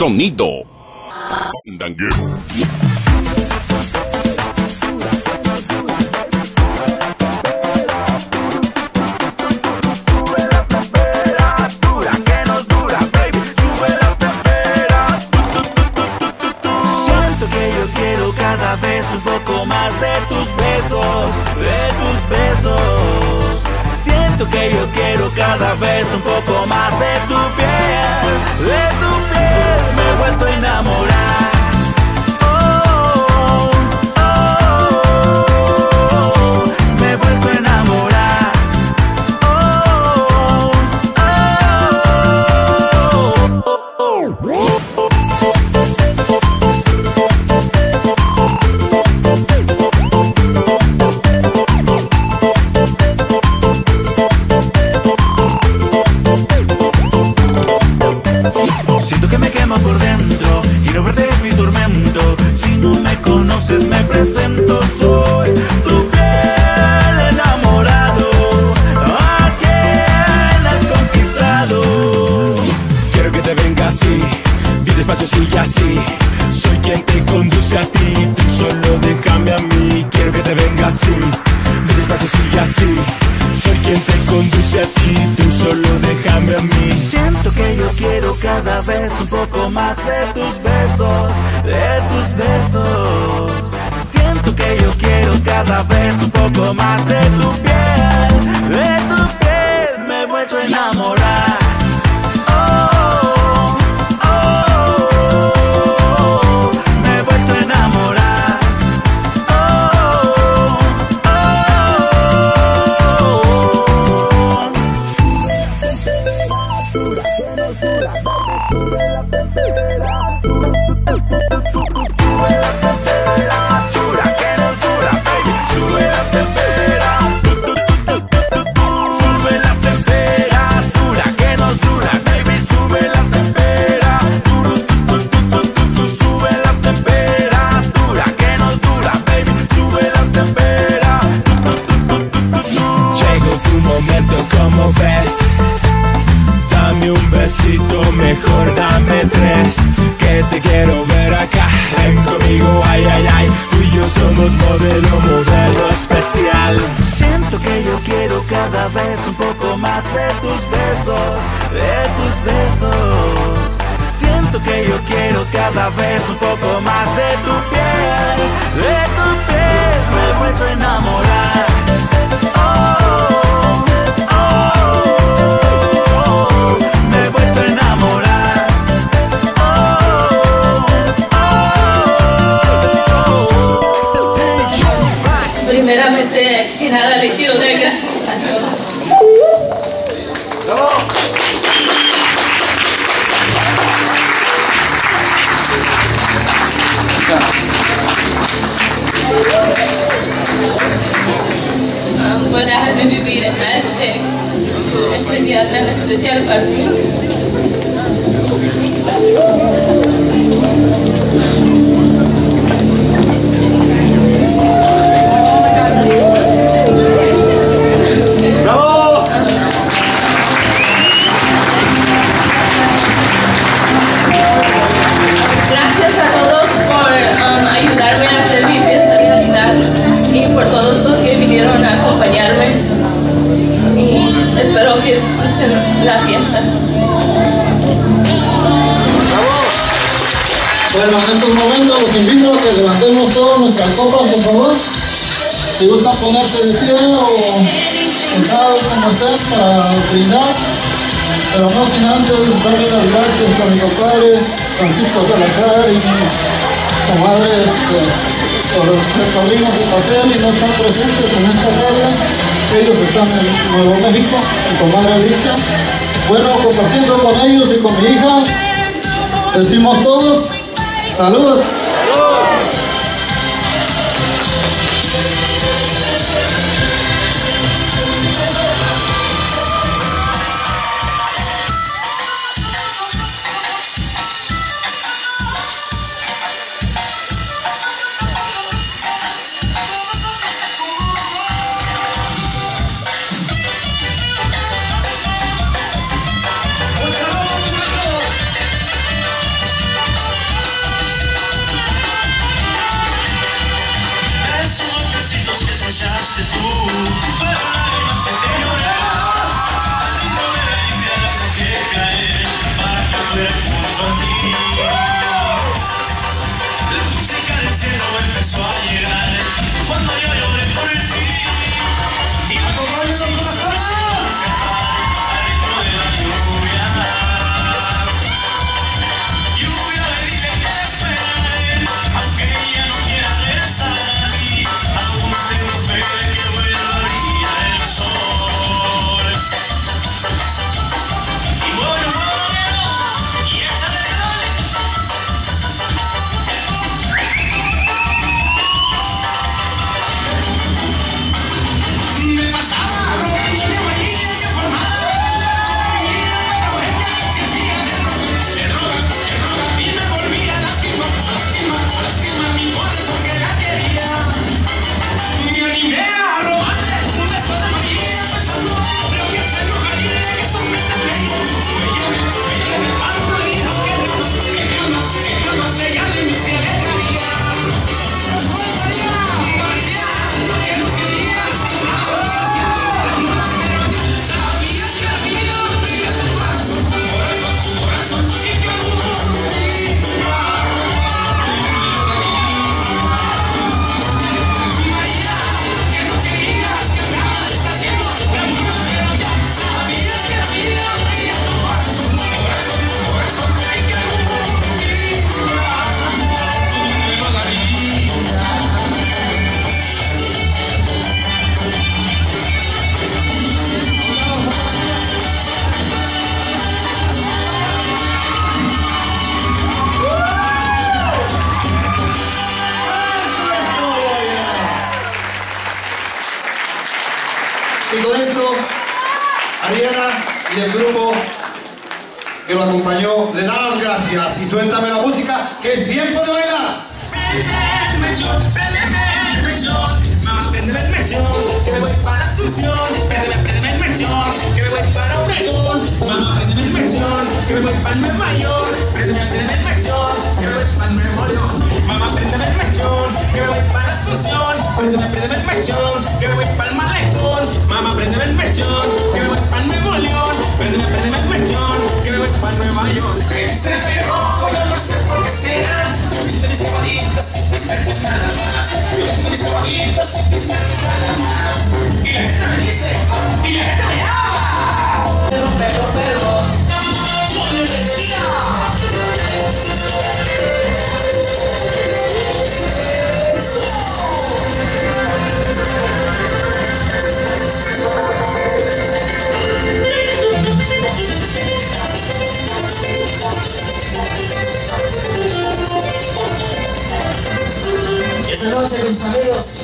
Sonido. Danguero. Siento que yo quiero cada vez un poco más de tus besos, de tus besos. Siento que yo quiero cada vez un poco más de tu piel, tu piel. Cada vez un poco más de tus besos, de tus besos. Siento que yo quiero cada vez un poco más de tu piel, de tu piel. Me he vuelto a enamorar. De tus besos. Siento que yo quiero cada vez un poco más de tu Bueno, en estos momentos los invito a que levantemos todas nuestras copas, por favor. Si gusta ponerse de pie o sentados como estén para brindar. Pero no sin antes darle las gracias a mi compadre Francisco Salazar y mi comadre este, por ser padrinos de papel y no están presentes en esta tabla. Ellos están en Nuevo México, mi comadre Alicia. Bueno, compartiendo con ellos y con mi hija, decimos todos, salud. Gracias y suéltame la música que es tiempo de bailar. Prendeme el que me voy para Asunción. El mechón, que me voy para Obregón. Mamá, préndeme el mechón, que me voy para York. Préndeme, préndeme el mechón, que me voy para Nuevo León. Mamá, préndeme el mechón, que me voy para Asunción. Préndeme, préndeme el mechón, que me voy para el Malecón. Mamá, préndeme el mechón, Y la gente me dice, y la gente me ama. Pero, pero, pero.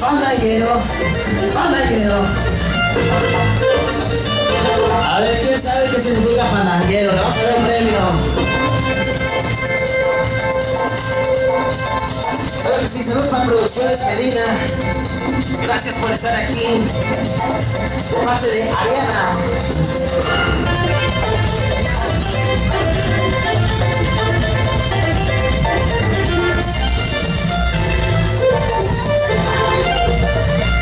Pandaguero, pandaguero. A ver, ¿quién sabe qué significa pandaguero? Le vamos a dar un premio. Claro que sí, saludos para Producciones Medina. Gracias por estar aquí. De parte de Ariana. Manos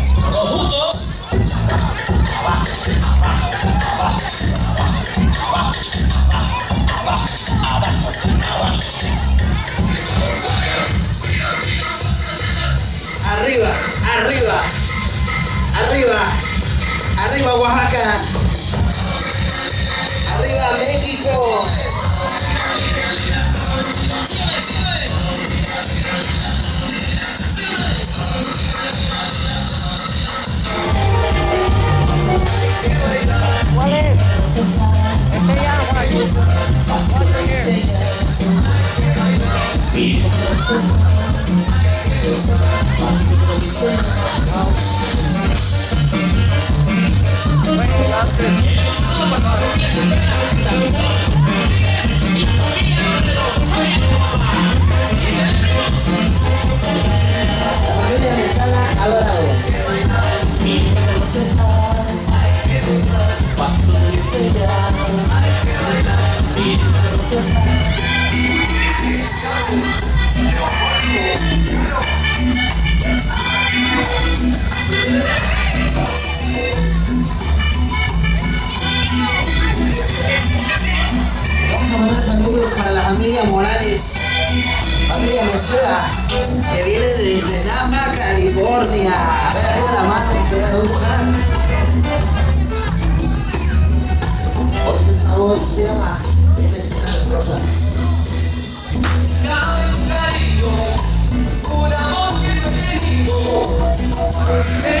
arriba, arriba, arriba Oaxaca, arriba México. ¿Cuál es? Este ya, Familia California. A ver, la mano, que se vea están. Porque el sabor se llama Rosa. Y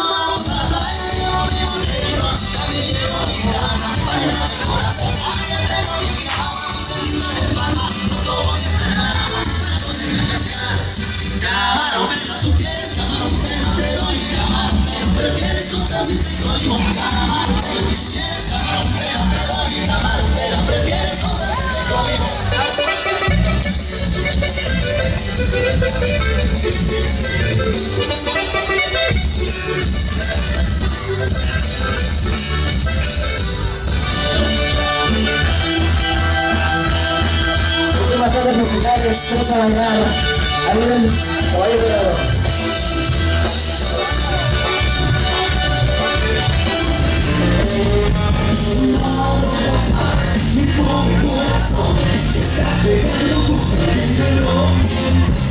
bastante velocidad que se usa mañana. A mí me voy a Mi pobre corazón está pegando, pegando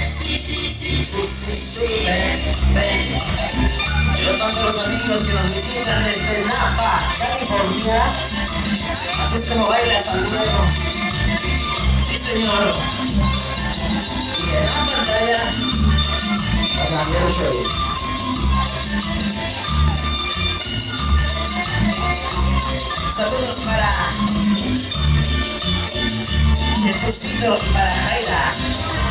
Yo tanto los amigos que nos visitan desde Napa, California. Así es como baila San Diego. Sí, señor. Y en la pantalla, el show. Saludos para Jesucito para Jaira.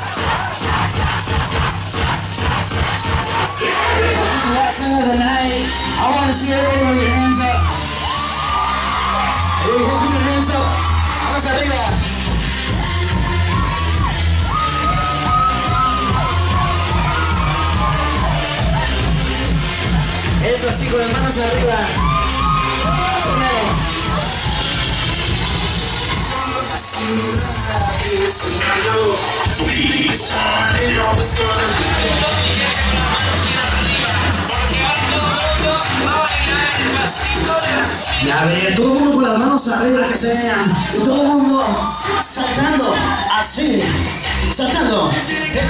Last night of the night, I want to see everybody with your hands up. Everybody put your hands up. Arriba. Eso sí, con las manos arriba. Manos arriba. Primero. Ya ve, todo el mundo con las manos arriba que se vean. Y todo el mundo saltando así. Saltando. Eh, eh,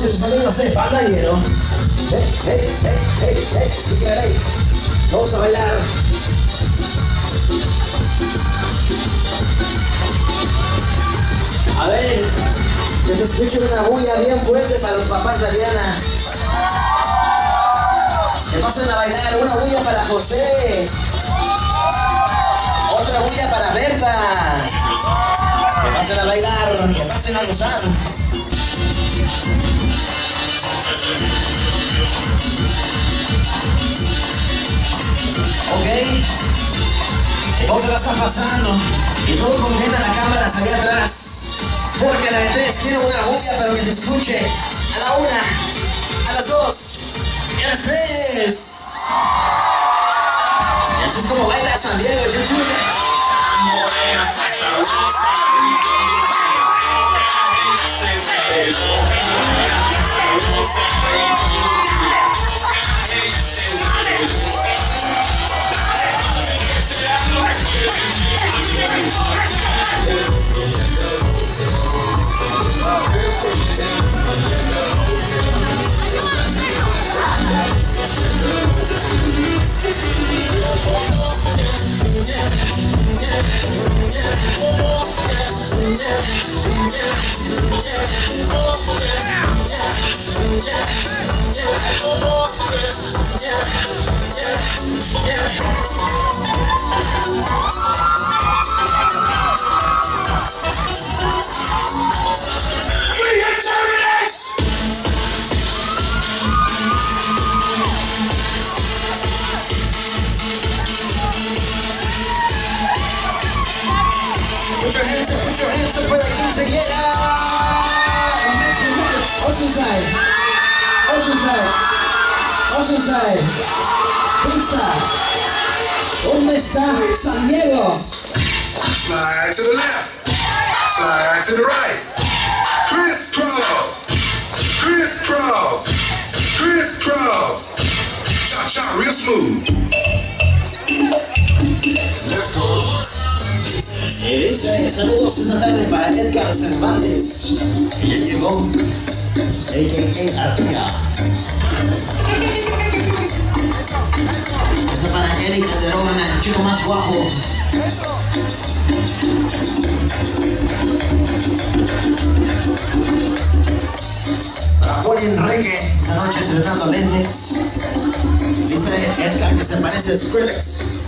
Y esta noche sus amigos se pandañero. Hey, hey, hey, hey, hey, ¿qué quieren ahí? Vamos a bailar. A ver, que se escuche una bulla bien fuerte para los papás de Diana. Que pasen a bailar, una bulla para José. Otra bulla para Berta. Que pasen a bailar, que pasen a gozar. Ok. ¿Cómo se la está pasando? Y todos contentan la cámara allá atrás. Porque la de tres quiere una bulla, pero que se escuche a la una, a las dos y a las tres. Y así es como baila San Diego en YouTube. Free Oceanside. Oceanside. Pista. ¿Dónde está San Diego? Slide to the left. Slide to the right. Crisscross. Crisscross. Crisscross. Chop, chop, real smooth. Let's go. Dice, saludos esta tarde para Edgar Cervantes. Que ya llegó. A.K.A. Artiga. Esto para Eric Calderón, el chico más guapo. Para Poli Enrique, esta noche estrenando lentes. Dice Edgar que se parece a Skrillex.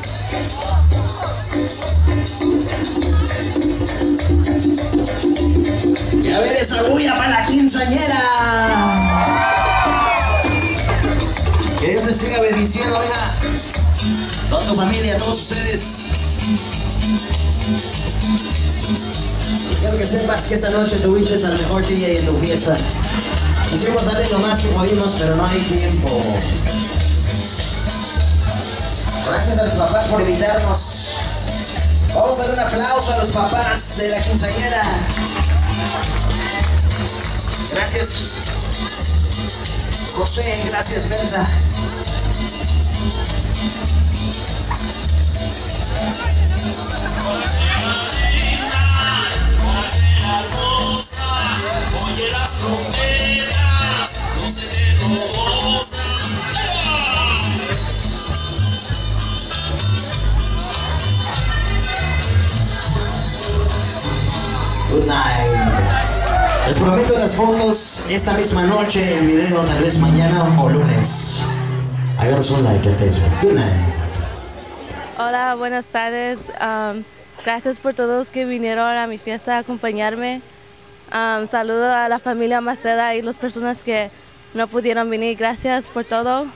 Esa bulla para la quinceañera. Que Dios les siga bendiciendo, oiga. Toda tu familia, todos ustedes. Quiero que sepas que esta noche tuviste al mejor DJ en tu fiesta. Quisimos darle lo más que pudimos, pero no hay tiempo. Gracias a los papás por invitarnos. Vamos a dar un aplauso a los papás de la quinceañera. Gracias. José, gracias, Berta. Prometo las fotos esta misma noche, el video tal vez mañana o lunes. Háganos un like en Facebook. Good night. Hola, buenas tardes. Um, gracias por todos que vinieron a mi fiesta a acompañarme. Um, saludo a la familia Maceda y las personas que no pudieron venir. Gracias por todo.